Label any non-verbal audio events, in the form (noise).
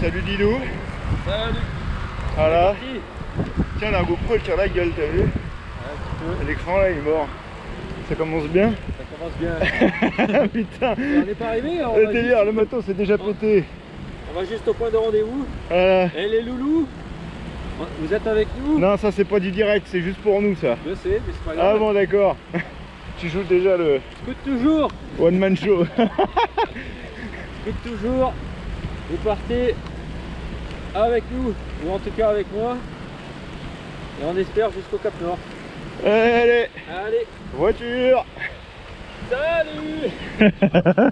Salut Didou. Salut Voilà. Tiens, la GoPro elle tire la gueule, t'as vu L'écran là il est mort. Ça commence bien ça commence bien. (laughs) Putain on n'est pas arrivé, on Le va, délire, le moto c'est déjà pété. on va juste au point de rendez-vous. Voilà. Et les loulous, vous êtes avec nous Non, ça c'est pas du direct, c'est juste pour nous ça. Je sais, mais c'est pas grave. Ah bon, d'accord. (laughs) tu joues déjà le Scoot toujours, one man show. scoot toujours. Vous partez avec nous, ou en tout cas avec moi. Et on espère jusqu'au Cap Nord. Allez, Allez, voiture salut (laughs)